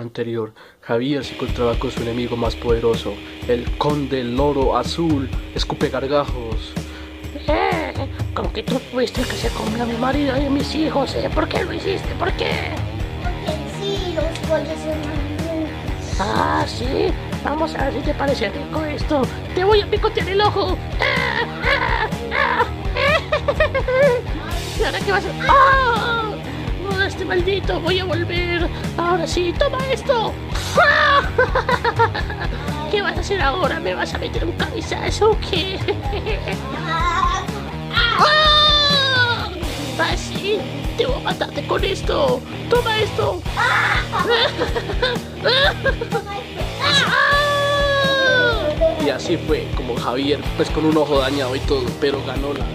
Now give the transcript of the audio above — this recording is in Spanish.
anterior, Javier se encontraba con su enemigo más poderoso, el conde loro azul, escupe gargajos. Eh, con que tú fuiste el que se comió a mi marido y a mis hijos, ¿eh? ¿Por qué lo hiciste? ¿Por qué? Porque sí, los goles son. Ah, sí. Vamos a ver si te parece rico esto. Te voy a picotear el ojo. Ah, ah, ah, ¿Y ahora qué vas a hacer? ¡Ah! No, este maldito, voy a volver. Ahora sí, toma esto. ¿Qué vas a hacer ahora? ¿Me vas a meter un cabezazo o qué? ¡Ah! Así, te voy a matarte con esto. Toma esto. Y así fue como Javier, pues con un ojo dañado y todo, pero ganó la.